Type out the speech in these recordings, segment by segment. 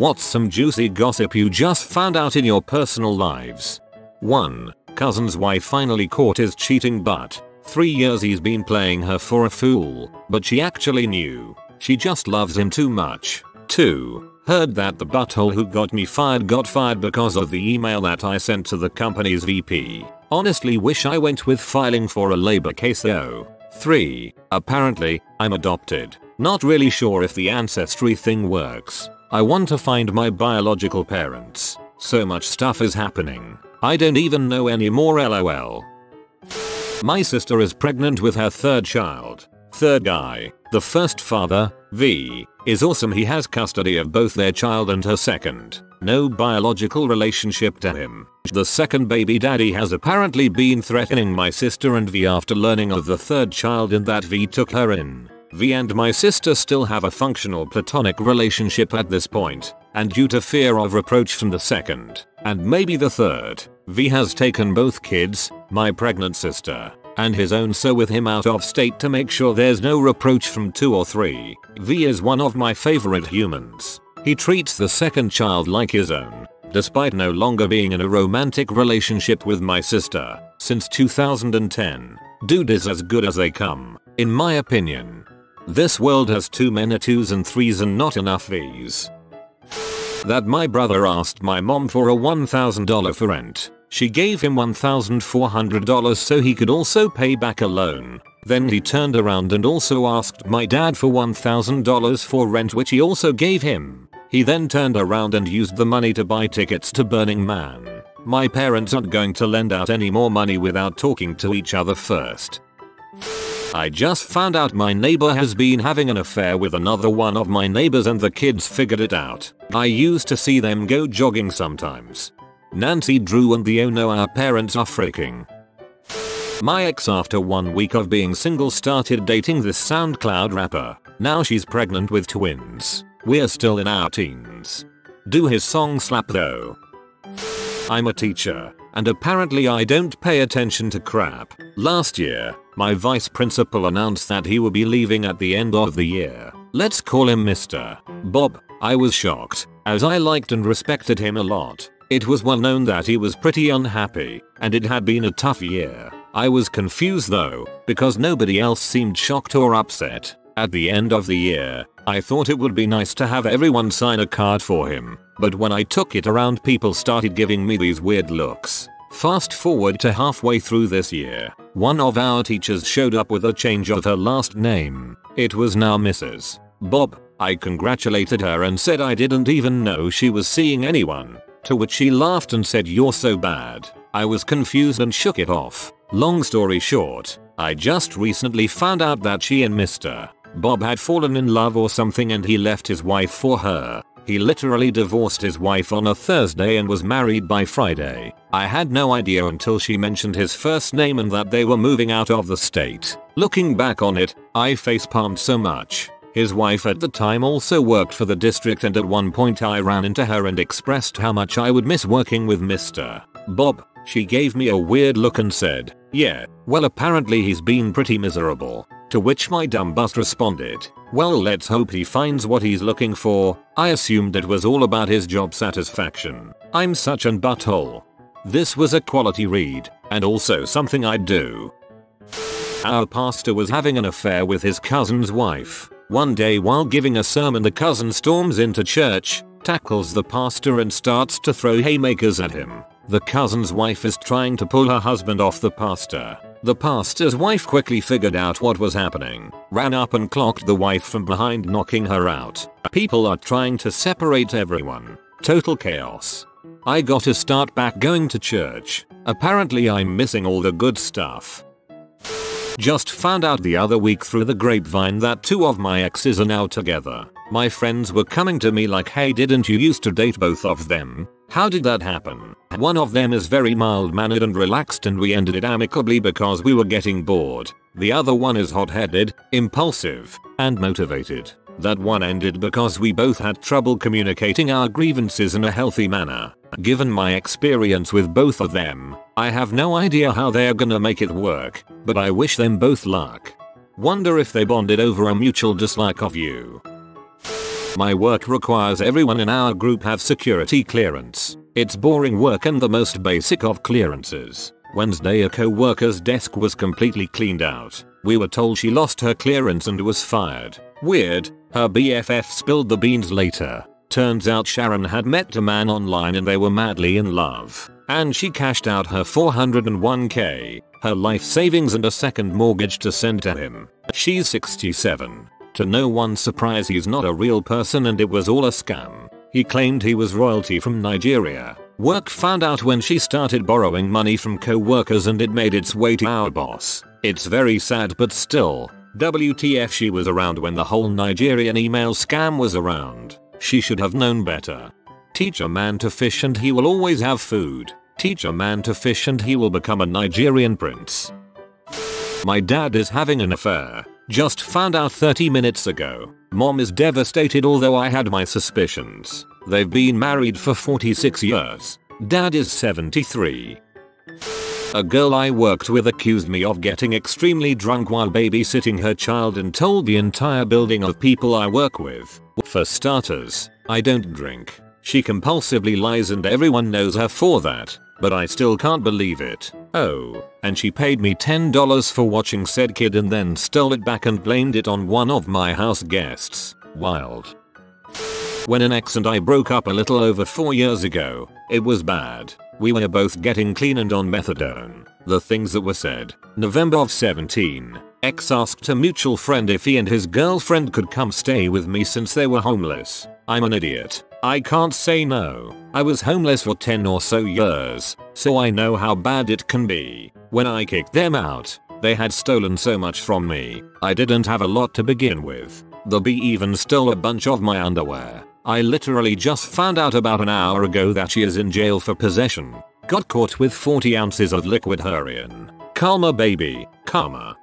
What's some juicy gossip you just found out in your personal lives? 1. Cousin's wife finally caught his cheating butt. 3 years he's been playing her for a fool, but she actually knew. She just loves him too much. 2. Heard that the butthole who got me fired got fired because of the email that I sent to the company's VP. Honestly wish I went with filing for a labor case though. 3. Apparently, I'm adopted. Not really sure if the ancestry thing works. I want to find my biological parents. So much stuff is happening. I don't even know anymore lol. My sister is pregnant with her third child. Third guy. The first father, V, is awesome he has custody of both their child and her second. No biological relationship to him. The second baby daddy has apparently been threatening my sister and V after learning of the third child and that V took her in. V and my sister still have a functional platonic relationship at this point, and due to fear of reproach from the second, and maybe the third, V has taken both kids, my pregnant sister, and his own so with him out of state to make sure there's no reproach from 2 or 3. V is one of my favorite humans. He treats the second child like his own, despite no longer being in a romantic relationship with my sister, since 2010. Dude is as good as they come, in my opinion. This world has too many twos and threes and not enough V's. That my brother asked my mom for a $1,000 for rent. She gave him $1,400 so he could also pay back a loan. Then he turned around and also asked my dad for $1,000 for rent which he also gave him. He then turned around and used the money to buy tickets to Burning Man. My parents aren't going to lend out any more money without talking to each other first. I just found out my neighbor has been having an affair with another one of my neighbors and the kids figured it out. I used to see them go jogging sometimes. Nancy Drew and the oh no our parents are freaking. My ex after one week of being single started dating this SoundCloud rapper. Now she's pregnant with twins. We're still in our teens. Do his song slap though? I'm a teacher, and apparently I don't pay attention to crap. Last year, my vice principal announced that he will be leaving at the end of the year. Let's call him Mr. Bob. I was shocked, as I liked and respected him a lot. It was well known that he was pretty unhappy, and it had been a tough year. I was confused though, because nobody else seemed shocked or upset. At the end of the year, I thought it would be nice to have everyone sign a card for him, but when I took it around people started giving me these weird looks. Fast forward to halfway through this year, one of our teachers showed up with a change of her last name. It was now Mrs. Bob. I congratulated her and said I didn't even know she was seeing anyone. To which she laughed and said you're so bad. I was confused and shook it off. Long story short, I just recently found out that she and Mr. Bob had fallen in love or something and he left his wife for her. He literally divorced his wife on a Thursday and was married by Friday. I had no idea until she mentioned his first name and that they were moving out of the state. Looking back on it, I facepalmed so much. His wife at the time also worked for the district and at one point I ran into her and expressed how much I would miss working with Mr. Bob. She gave me a weird look and said, yeah, well apparently he's been pretty miserable. To which my dumb bust responded, well let's hope he finds what he's looking for. I assumed it was all about his job satisfaction. I'm such an butthole. This was a quality read, and also something I'd do. Our pastor was having an affair with his cousin's wife. One day while giving a sermon the cousin storms into church, tackles the pastor and starts to throw haymakers at him. The cousin's wife is trying to pull her husband off the pastor. The pastor's wife quickly figured out what was happening, ran up and clocked the wife from behind knocking her out. People are trying to separate everyone. Total chaos. I gotta start back going to church. Apparently I'm missing all the good stuff. Just found out the other week through the grapevine that two of my exes are now together. My friends were coming to me like hey didn't you used to date both of them? How did that happen? One of them is very mild mannered and relaxed and we ended it amicably because we were getting bored. The other one is hot headed, impulsive, and motivated. That one ended because we both had trouble communicating our grievances in a healthy manner. Given my experience with both of them, I have no idea how they're gonna make it work, but I wish them both luck. Wonder if they bonded over a mutual dislike of you. My work requires everyone in our group have security clearance. It's boring work and the most basic of clearances. Wednesday a co-worker's desk was completely cleaned out. We were told she lost her clearance and was fired. Weird, her BFF spilled the beans later. Turns out Sharon had met a man online and they were madly in love. And she cashed out her 401k, her life savings and a second mortgage to send to him. She's 67. To no one's surprise he's not a real person and it was all a scam. He claimed he was royalty from Nigeria. Work found out when she started borrowing money from co-workers and it made its way to our boss. It's very sad but still, WTF she was around when the whole Nigerian email scam was around. She should have known better. Teach a man to fish and he will always have food. Teach a man to fish and he will become a Nigerian prince. My dad is having an affair. Just found out 30 minutes ago. Mom is devastated although I had my suspicions. They've been married for 46 years. Dad is 73. A girl I worked with accused me of getting extremely drunk while babysitting her child and told the entire building of people I work with. For starters, I don't drink. She compulsively lies and everyone knows her for that, but I still can't believe it. Oh, and she paid me $10 for watching said kid and then stole it back and blamed it on one of my house guests. Wild. When an ex and I broke up a little over 4 years ago, it was bad. We were both getting clean and on methadone. The things that were said. November of 17. Ex asked a mutual friend if he and his girlfriend could come stay with me since they were homeless. I'm an idiot. I can't say no. I was homeless for 10 or so years, so I know how bad it can be. When I kicked them out, they had stolen so much from me. I didn't have a lot to begin with. The B even stole a bunch of my underwear. I literally just found out about an hour ago that she is in jail for possession. Got caught with 40 ounces of liquid heroin. Karma baby, karma.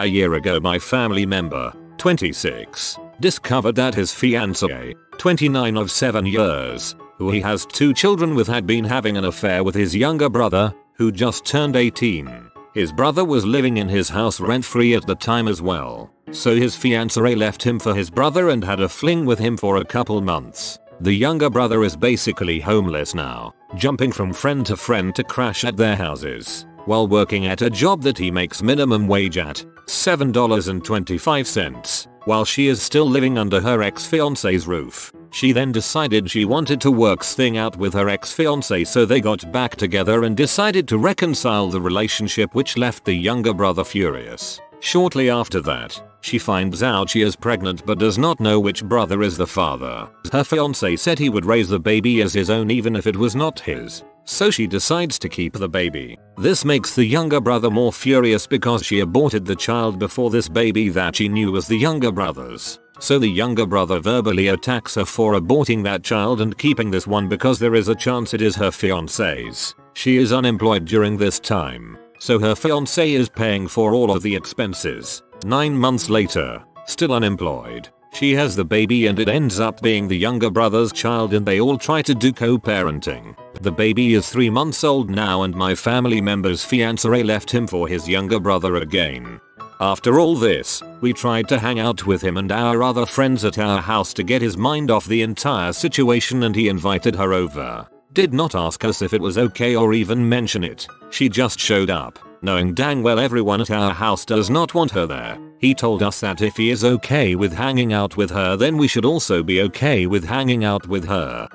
A year ago my family member, 26, discovered that his fiancée, 29 of 7 years, who he has two children with had been having an affair with his younger brother, who just turned 18. His brother was living in his house rent free at the time as well, so his fiancée left him for his brother and had a fling with him for a couple months. The younger brother is basically homeless now, jumping from friend to friend to crash at their houses, while working at a job that he makes minimum wage at, $7.25 while she is still living under her ex-fiance's roof. She then decided she wanted to work thing out with her ex-fiance so they got back together and decided to reconcile the relationship which left the younger brother furious. Shortly after that, she finds out she is pregnant but does not know which brother is the father. Her fiance said he would raise the baby as his own even if it was not his so she decides to keep the baby. This makes the younger brother more furious because she aborted the child before this baby that she knew was the younger brother's. So the younger brother verbally attacks her for aborting that child and keeping this one because there is a chance it is her fiance's. She is unemployed during this time, so her fiance is paying for all of the expenses. 9 months later, still unemployed, she has the baby and it ends up being the younger brother's child and they all try to do co-parenting. The baby is 3 months old now and my family member's fiancé left him for his younger brother again. After all this, we tried to hang out with him and our other friends at our house to get his mind off the entire situation and he invited her over. Did not ask us if it was okay or even mention it. She just showed up knowing dang well everyone at our house does not want her there. He told us that if he is okay with hanging out with her then we should also be okay with hanging out with her.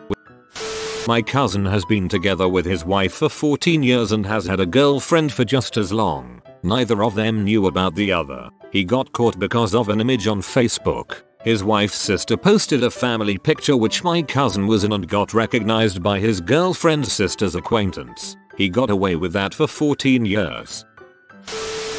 My cousin has been together with his wife for 14 years and has had a girlfriend for just as long. Neither of them knew about the other. He got caught because of an image on Facebook. His wife's sister posted a family picture which my cousin was in and got recognized by his girlfriend's sister's acquaintance. He got away with that for 14 years.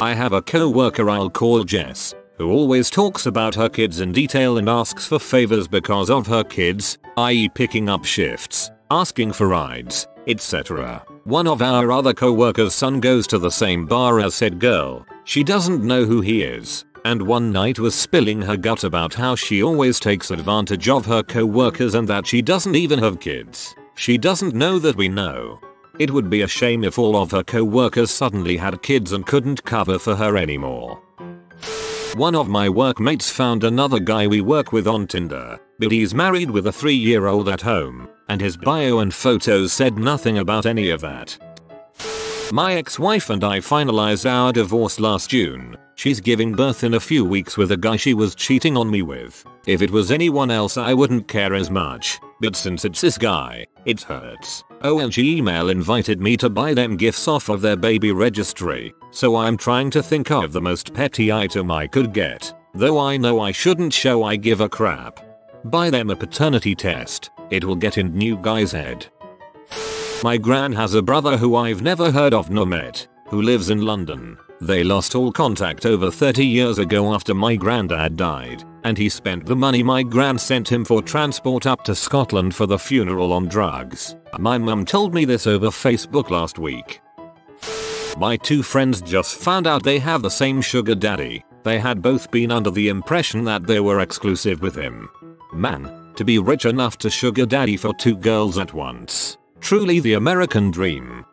I have a co-worker I'll call Jess, who always talks about her kids in detail and asks for favors because of her kids, i.e. picking up shifts, asking for rides, etc. One of our other co-workers son goes to the same bar as said girl. She doesn't know who he is, and one night was spilling her gut about how she always takes advantage of her co-workers and that she doesn't even have kids. She doesn't know that we know. It would be a shame if all of her co-workers suddenly had kids and couldn't cover for her anymore. One of my workmates found another guy we work with on Tinder, but he's married with a 3 year old at home, and his bio and photos said nothing about any of that. My ex-wife and I finalized our divorce last June. She's giving birth in a few weeks with a guy she was cheating on me with. If it was anyone else I wouldn't care as much, but since it's this guy, it hurts. Oh, OLG email invited me to buy them gifts off of their baby registry, so I'm trying to think of the most petty item I could get, though I know I shouldn't show I give a crap. Buy them a paternity test, it will get in new guy's head. My gran has a brother who I've never heard of nor met, who lives in London. They lost all contact over 30 years ago after my granddad died, and he spent the money my grand sent him for transport up to Scotland for the funeral on drugs. My mum told me this over Facebook last week. My two friends just found out they have the same sugar daddy. They had both been under the impression that they were exclusive with him. Man, to be rich enough to sugar daddy for two girls at once. Truly the American dream.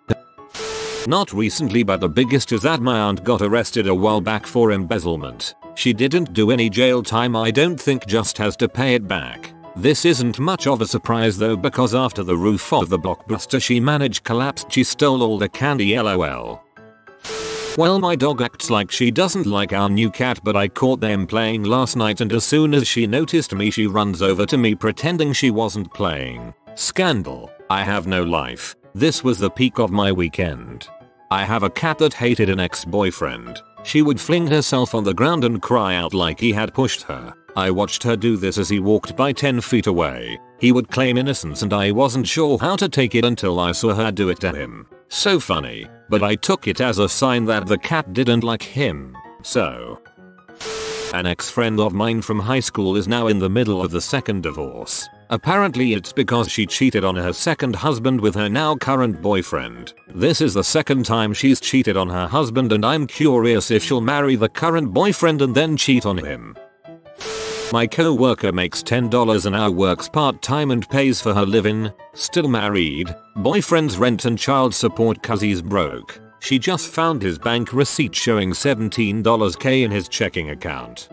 Not recently but the biggest is that my aunt got arrested a while back for embezzlement. She didn't do any jail time I don't think just has to pay it back. This isn't much of a surprise though because after the roof of the blockbuster she managed collapsed she stole all the candy lol. Well my dog acts like she doesn't like our new cat but I caught them playing last night and as soon as she noticed me she runs over to me pretending she wasn't playing. Scandal. I have no life. This was the peak of my weekend. I have a cat that hated an ex-boyfriend. She would fling herself on the ground and cry out like he had pushed her. I watched her do this as he walked by 10 feet away. He would claim innocence and I wasn't sure how to take it until I saw her do it to him. So funny, but I took it as a sign that the cat didn't like him. So. An ex-friend of mine from high school is now in the middle of the second divorce. Apparently it's because she cheated on her second husband with her now current boyfriend. This is the second time she's cheated on her husband and I'm curious if she'll marry the current boyfriend and then cheat on him. My co-worker makes $10 an hour works part-time and pays for her living, still married, boyfriend's rent and child support cause he's broke. She just found his bank receipt showing $17k in his checking account.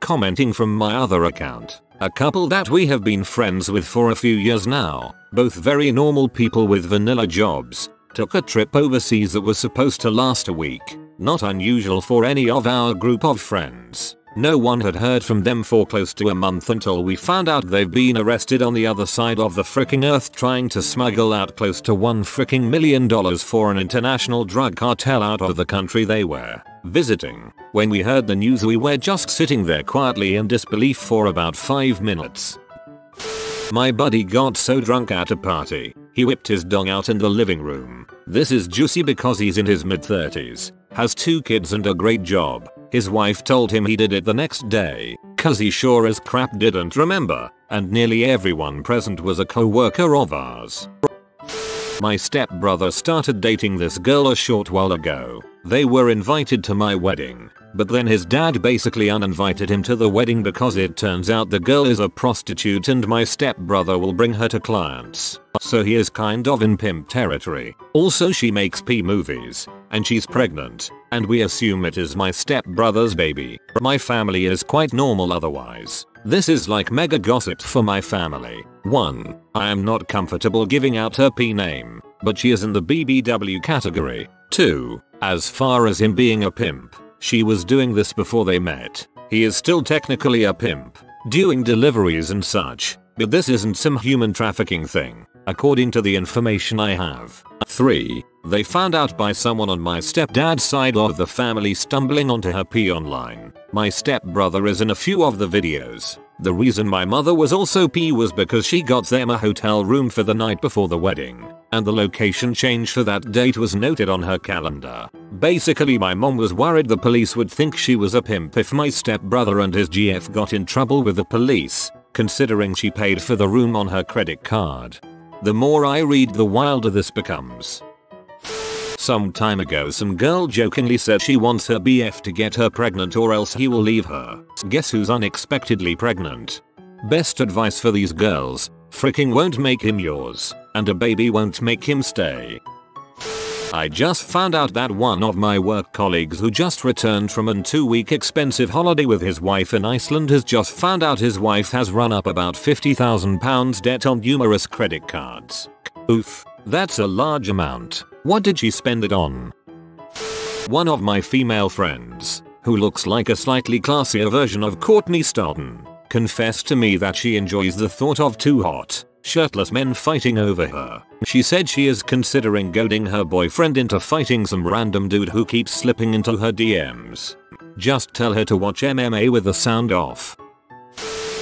Commenting from my other account. A couple that we have been friends with for a few years now, both very normal people with vanilla jobs, took a trip overseas that was supposed to last a week. Not unusual for any of our group of friends. No one had heard from them for close to a month until we found out they've been arrested on the other side of the fricking earth trying to smuggle out close to one fricking million dollars for an international drug cartel out of the country they were visiting. When we heard the news we were just sitting there quietly in disbelief for about 5 minutes. My buddy got so drunk at a party, he whipped his dong out in the living room. This is juicy because he's in his mid 30s, has two kids and a great job. His wife told him he did it the next day, cause he sure as crap didn't remember, and nearly everyone present was a co-worker of ours. My stepbrother started dating this girl a short while ago. They were invited to my wedding, but then his dad basically uninvited him to the wedding because it turns out the girl is a prostitute and my stepbrother will bring her to clients. So he is kind of in pimp territory. Also she makes P movies, and she's pregnant, and we assume it is my stepbrother's baby. My family is quite normal otherwise. This is like mega gossip for my family. 1. I am not comfortable giving out her P name, but she is in the BBW category. 2. As far as him being a pimp, she was doing this before they met. He is still technically a pimp, doing deliveries and such, but this isn't some human trafficking thing, according to the information I have. 3. They found out by someone on my stepdad's side of the family stumbling onto her P online. My stepbrother is in a few of the videos. The reason my mother was also P was because she got them a hotel room for the night before the wedding, and the location change for that date was noted on her calendar. Basically my mom was worried the police would think she was a pimp if my stepbrother and his GF got in trouble with the police, considering she paid for the room on her credit card. The more I read the wilder this becomes. Some time ago some girl jokingly said she wants her BF to get her pregnant or else he will leave her. Guess who's unexpectedly pregnant? Best advice for these girls, fricking won't make him yours, and a baby won't make him stay. I just found out that one of my work colleagues who just returned from an 2 week expensive holiday with his wife in Iceland has just found out his wife has run up about £50,000 debt on numerous credit cards. Oof, that's a large amount. What did she spend it on? One of my female friends, who looks like a slightly classier version of Courtney Stodden, confessed to me that she enjoys the thought of too hot, shirtless men fighting over her. She said she is considering goading her boyfriend into fighting some random dude who keeps slipping into her DMs. Just tell her to watch MMA with the sound off.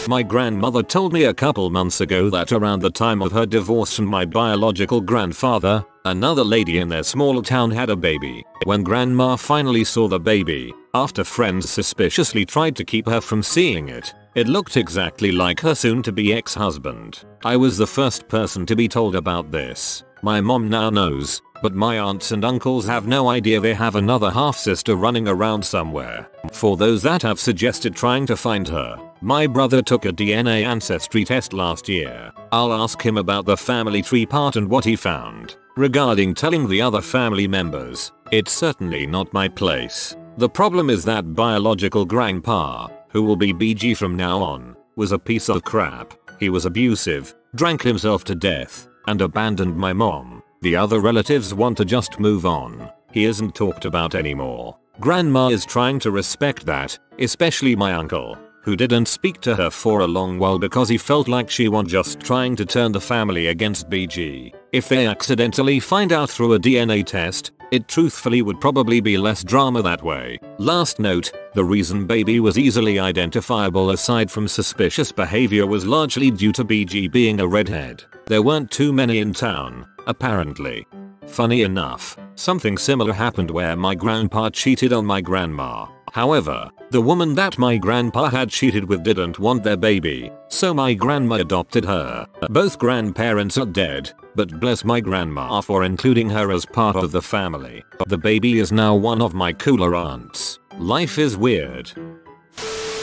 My grandmother told me a couple months ago that around the time of her divorce from my biological grandfather, another lady in their small town had a baby. When grandma finally saw the baby, after friends suspiciously tried to keep her from seeing it, it looked exactly like her soon to be ex-husband. I was the first person to be told about this. My mom now knows, but my aunts and uncles have no idea they have another half sister running around somewhere. For those that have suggested trying to find her, my brother took a DNA ancestry test last year. I'll ask him about the family tree part and what he found. Regarding telling the other family members, it's certainly not my place. The problem is that biological grandpa, who will be BG from now on, was a piece of crap. He was abusive, drank himself to death, and abandoned my mom. The other relatives want to just move on. He isn't talked about anymore. Grandma is trying to respect that, especially my uncle, who didn't speak to her for a long while because he felt like she was just trying to turn the family against BG. If they accidentally find out through a DNA test, it truthfully would probably be less drama that way. Last note, the reason baby was easily identifiable aside from suspicious behavior was largely due to BG being a redhead. There weren't too many in town, apparently. Funny enough, something similar happened where my grandpa cheated on my grandma. However, the woman that my grandpa had cheated with didn't want their baby, so my grandma adopted her. Both grandparents are dead, but bless my grandma for including her as part of the family. The baby is now one of my cooler aunts. Life is weird.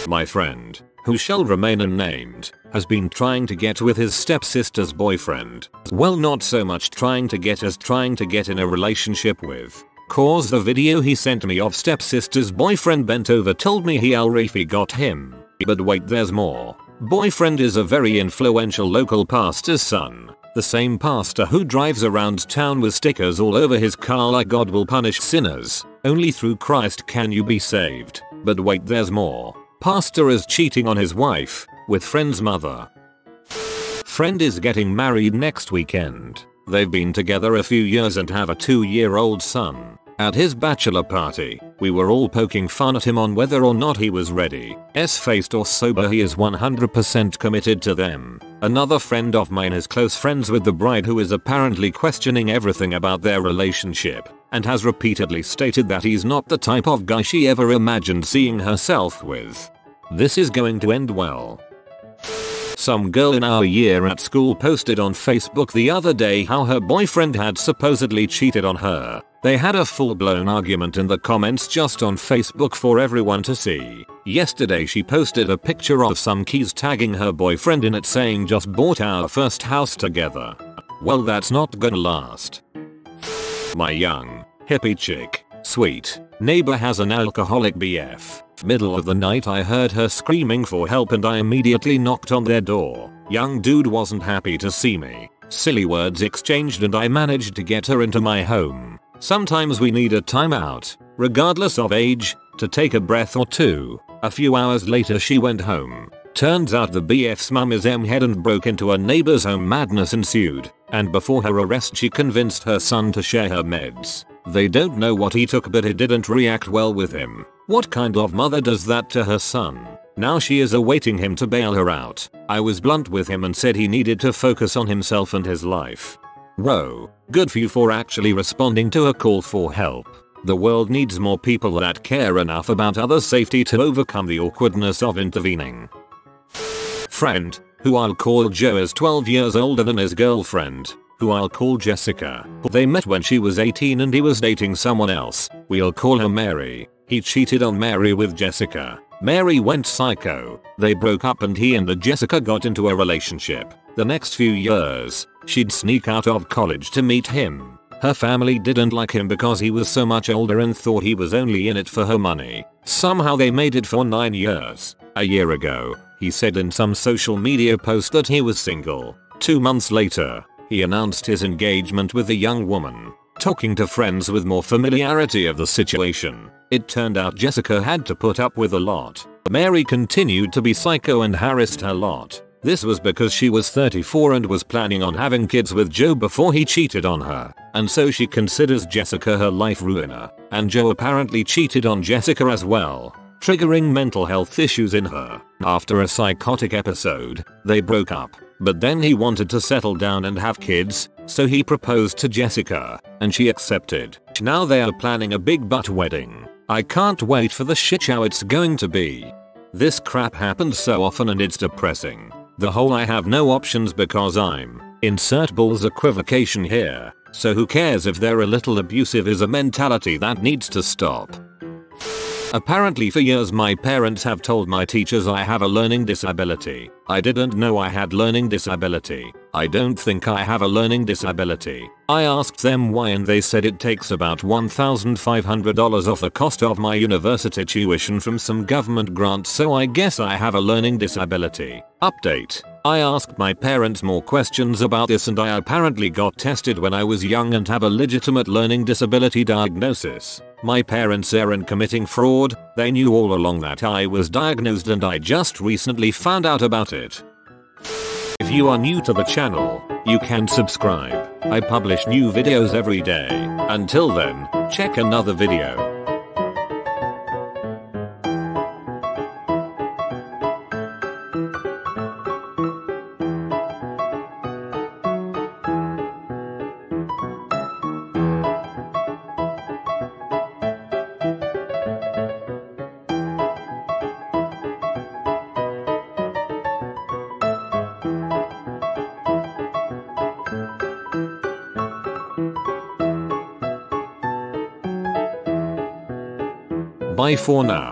My friend, who shall remain unnamed, has been trying to get with his stepsister's boyfriend. Well not so much trying to get as trying to get in a relationship with. Cause the video he sent me of stepsister's boyfriend bent over told me he Al-Rafi got him. But wait there's more. Boyfriend is a very influential local pastor's son. The same pastor who drives around town with stickers all over his car like God will punish sinners. Only through Christ can you be saved. But wait there's more. Pastor is cheating on his wife with friend's mother. Friend is getting married next weekend. They've been together a few years and have a 2 year old son. At his bachelor party, we were all poking fun at him on whether or not he was ready. S-faced or sober he is 100% committed to them. Another friend of mine is close friends with the bride who is apparently questioning everything about their relationship and has repeatedly stated that he's not the type of guy she ever imagined seeing herself with. This is going to end well. Some girl in our year at school posted on Facebook the other day how her boyfriend had supposedly cheated on her. They had a full blown argument in the comments just on Facebook for everyone to see. Yesterday she posted a picture of some keys tagging her boyfriend in it saying just bought our first house together. Well that's not gonna last. My young, hippie chick, sweet, neighbor has an alcoholic BF. Middle of the night I heard her screaming for help and I immediately knocked on their door. Young dude wasn't happy to see me. Silly words exchanged and I managed to get her into my home. Sometimes we need a timeout, regardless of age, to take a breath or two. A few hours later she went home. Turns out the BF's mum is M-head and broke into a neighbor's home madness ensued, and before her arrest she convinced her son to share her meds. They don't know what he took but it didn't react well with him. What kind of mother does that to her son? Now she is awaiting him to bail her out. I was blunt with him and said he needed to focus on himself and his life. Whoa, good for you for actually responding to a call for help. The world needs more people that care enough about other safety to overcome the awkwardness of intervening. Friend, who I'll call Joe is 12 years older than his girlfriend, who I'll call Jessica. They met when she was 18 and he was dating someone else. We'll call her Mary. He cheated on Mary with Jessica. Mary went psycho. They broke up and he and the Jessica got into a relationship. The next few years, she'd sneak out of college to meet him. Her family didn't like him because he was so much older and thought he was only in it for her money. Somehow they made it for 9 years. A year ago, he said in some social media post that he was single. Two months later, he announced his engagement with a young woman. Talking to friends with more familiarity of the situation, it turned out Jessica had to put up with a lot. Mary continued to be psycho and harassed her lot. This was because she was 34 and was planning on having kids with Joe before he cheated on her, and so she considers Jessica her life ruiner, and Joe apparently cheated on Jessica as well, triggering mental health issues in her. After a psychotic episode, they broke up, but then he wanted to settle down and have kids, so he proposed to Jessica, and she accepted. Now they are planning a big butt wedding. I can't wait for the shit show it's going to be. This crap happens so often and it's depressing. The whole I have no options because I'm insert Bull's equivocation here, so who cares if they're a little abusive is a mentality that needs to stop. Apparently for years my parents have told my teachers I have a learning disability. I didn't know I had learning disability. I don't think I have a learning disability. I asked them why and they said it takes about $1,500 off the cost of my university tuition from some government grant so I guess I have a learning disability. Update. I asked my parents more questions about this and I apparently got tested when I was young and have a legitimate learning disability diagnosis. My parents aren't committing fraud, they knew all along that I was diagnosed and I just recently found out about it. If you are new to the channel, you can subscribe. I publish new videos every day. Until then, check another video. Bye for now.